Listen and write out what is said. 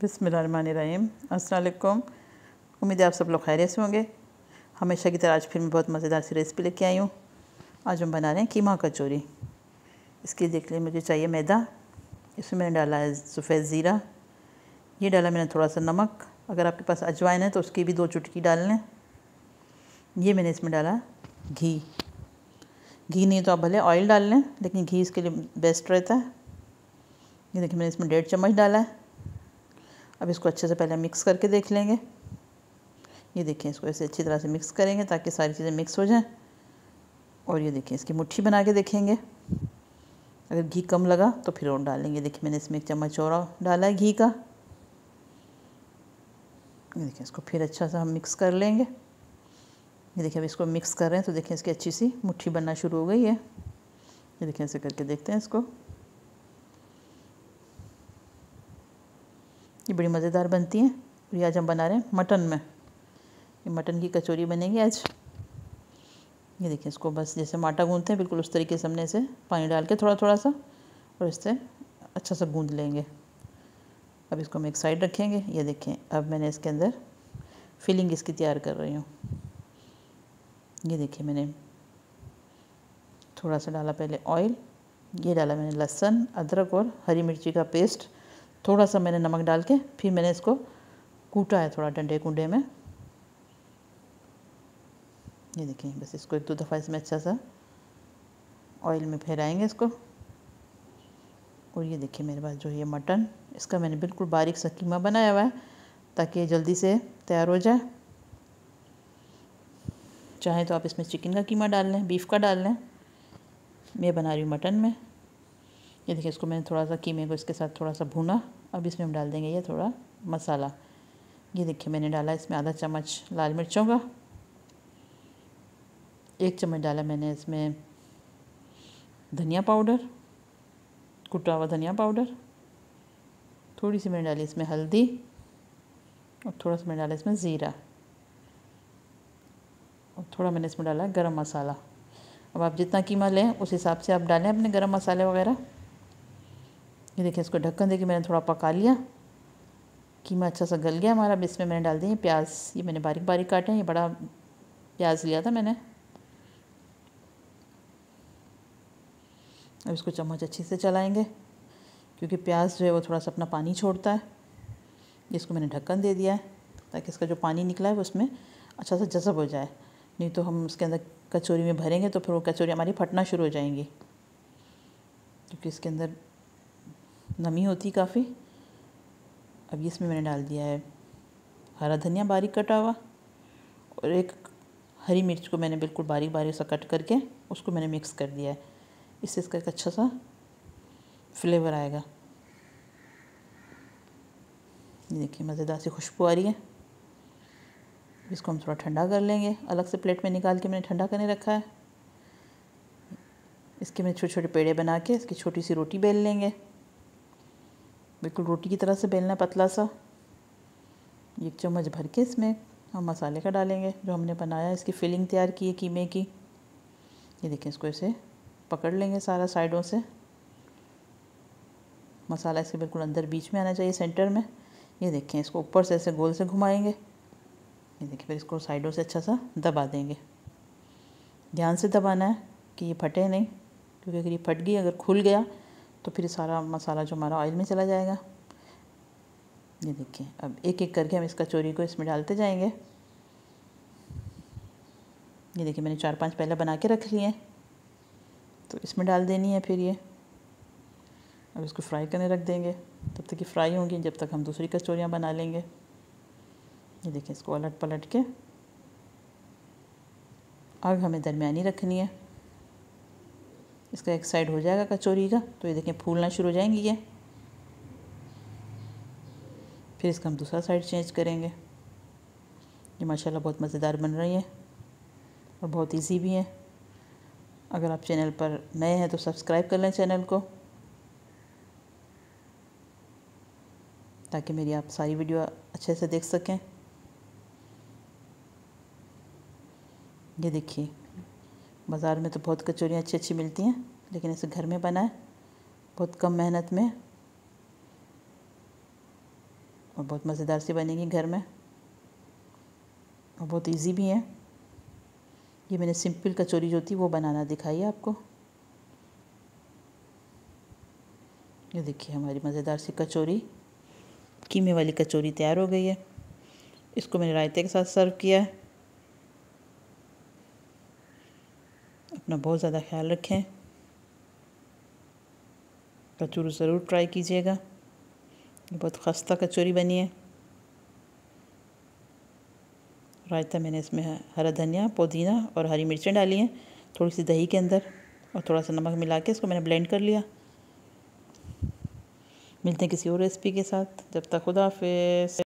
बिसमीम अस्सलाम उम्मीद है आप सब लोग खैरियत से होंगे। हमेशा की तरह आज फिर मैं बहुत मज़ेदार सी रेसिपी लेके आई हूँ। आज हम बना रहे हैं कीमा कचौरी इसके देख लिए मुझे चाहिए मैदा। इसमें मैंने डाला है सफ़ेद ज़ीरा। ये डाला मैंने थोड़ा सा नमक। अगर आपके पास अजवाइन है तो उसकी भी दो चुटकी डाल लें। ये मैंने इसमें डाला घी। घी नहीं तो आप भले ऑयल डाल लें, लेकिन घी इसके लिए बेस्ट रहता है। ये देखिए, मैंने इसमें डेढ़ चम्मच डाला है। अब इसको अच्छे से पहले मिक्स करके देख लेंगे। ये देखिए इसको ऐसे अच्छी तरह से मिक्स करेंगे ताकि सारी चीज़ें मिक्स हो जाएँ। और ये देखिए इसकी मुट्ठी बना के देखेंगे। अगर घी कम लगा तो फिर और डालेंगे। देखिए मैंने इसमें एक चम्मच और डाला है घी का। ये देखिए इसको फिर अच्छा सा हम मिक्स कर लेंगे। ये देखिए अब इसको मिक्स कर रहे हैं तो देखिए इसकी अच्छी सी मुट्ठी बनना शुरू हो गई है। ये देखिए ऐसे करके देखते हैं इसको। ये बड़ी मज़ेदार बनती हैं। और ये आज हम बना रहे हैं मटन में। ये मटन की कचौरी बनेगी आज। ये देखिए, इसको बस जैसे माटा गूंदते हैं, बिल्कुल उस तरीके से हमने इसे पानी डाल के थोड़ा थोड़ा सा और इससे अच्छा सा गूंद लेंगे। अब इसको हम एक साइड रखेंगे। ये देखें अब मैंने इसके अंदर फिलिंग इसकी तैयार कर रही हूँ। ये देखिए, मैंने थोड़ा सा डाला पहले ऑयल ये डाला मैंने लहसुन, अदरक और हरी मिर्ची का पेस्ट थोड़ा सा मैंने नमक डाल के फिर मैंने इसको कूटा है थोड़ा डंडे कुंडे में। ये देखिए, बस इसको एक दो दफ़ा इसमें अच्छा सा ऑयल में फहराएँगे इसको। और ये देखिए मेरे पास जो ये मटन, इसका मैंने बिल्कुल बारीक सा कीमा बनाया हुआ है ताकि ये जल्दी से तैयार हो जाए। चाहे तो आप इसमें चिकन का कीमा डाल लें बीफ का डाल लें। मैं बना रही हूँ मटन में। ये देखिए, इसको मैंने थोड़ा सा कीमे को इसके साथ थोड़ा सा भूना। अब इसमें हम डाल देंगे ये थोड़ा मसाला। ये देखिए, मैंने डाला इसमें आधा चम्मच लाल मिर्चों का। एक चम्मच डाला मैंने इसमें धनिया पाउडर, कुटा हुआ धनिया पाउडर। थोड़ी सी मैंने डाली इसमें हल्दी और थोड़ा सा मैंने डाला इसमें ज़ीरा। और थोड़ा मैंने इसमें डाला गरम मसाला। अब आप जितना कीमा लें, उस हिसाब से आप डालें अपने गरम मसाले वगैरह। ये देखिए, इसको ढक्कन दे के मैंने थोड़ा पका लिया। कीमा अच्छा सा गल गया हमारा, अब इसमें मैंने डाल दिए प्याज। ये मैंने बारीक बारीक काटे हैं, ये बड़ा प्याज लिया था मैंने। अब इसको चम्मच अच्छे से चलाएँगे, क्योंकि प्याज जो है वो थोड़ा सा अपना पानी छोड़ता है। इसको मैंने ढक्कन दे दिया है, ताकि इसका जो पानी निकला है वो उसमें अच्छा सा जज़ब हो जाए। नहीं तो हम उसके अंदर कचौरी में भरेंगे तो फिर वो कचौरी हमारी फटना शुरू हो जाएँगी, क्योंकि इसके अंदर नमी होती काफ़ी। अब इसमें मैंने डाल दिया है हरा धनिया बारीक कटा हुआ और एक हरी मिर्च को मैंने बिल्कुल बारीक बारीक सा कट करके उसको मैंने मिक्स कर दिया है। इससे इसका एक अच्छा सा फ्लेवर आएगा। देखिए, मज़ेदार सी खुशबू आ रही है। इसको हम थोड़ा ठंडा कर लेंगे। अलग से प्लेट में निकाल के मैंने ठंडा करने रखा है। इसके मैं छोटे छोटे पेड़े बना के इसकी छोटी सी रोटी बेल लेंगे। बिल्कुल रोटी की तरह से बेलना है पतला सा। एक चम्मच भर के इसमें हम मसाले का डालेंगे, जो हमने बनाया इसकी फिलिंग तैयार की है कीमे की। ये देखें इसको ऐसे पकड़ लेंगे सारा साइडों से। मसाला इसके बिल्कुल अंदर बीच में आना चाहिए, सेंटर में। ये देखें इसको ऊपर से ऐसे गोल से घुमाएँगे। ये देखिए, फिर इसको साइडों से अच्छा सा दबा देंगे। ध्यान से दबाना है कि ये फटे नहीं, क्योंकि अगर ये फट गई, अगर खुल गया तो फिर सारा मसाला जो हमारा ऑयल में चला जाएगा। ये देखिए, अब एक एक करके हम इस कचौरी को इसमें डालते जाएँगे। ये देखिए, मैंने चार पाँच पहले बना के रख लिए तो इसमें डाल देनी है फिर ये। अब इसको फ्राई करने रख देंगे। तब तक ये फ्राई होंगी, जब तक हम दूसरी कचौरियाँ बना लेंगे। ये देखिए, इसको अलट पलट के। आग हमें दरमियानी रखनी है। इसका एक साइड हो जाएगा कचौरी का तो ये देखें फूलना शुरू हो जाएँगी ये। फिर इसका हम दूसरा साइड चेंज करेंगे। ये माशाल्लाह बहुत मज़ेदार बन रही है और बहुत इजी भी है। अगर आप चैनल पर नए हैं तो सब्सक्राइब कर लें चैनल को। ताकि मेरी आप सारी वीडियो अच्छे से देख सकें। ये देखिए बाज़ार में तो बहुत कचौरियाँ अच्छी अच्छी मिलती हैं, लेकिन इसे घर में बनाए बहुत कम मेहनत में। और बहुत मज़ेदार सी बनेगी घर में। और बहुत इजी भी हैं। ये मैंने सिंपल कचौरी जो थी, वो बनाना दिखाई आपको। ये देखिए हमारी मज़ेदार सी कचौरी कीमे वाली कचौरी तैयार हो गई है। इसको मैंने रायते के साथ सर्व किया है। अपना बहुत ज़्यादा ख्याल रखें। कचौरी ज़रूर ट्राई कीजिएगा। ये बहुत खस्ता कचौरी बनी है। रायता मैंने इसमें हरा धनिया, पुदीना और हरी मिर्चें डाली हैं, थोड़ी सी दही के अंदर और थोड़ा सा नमक मिला के इसको मैंने ब्लेंड कर लिया। मिलते हैं किसी और रेसिपी के साथ। जब तक खुदा हाफिज़।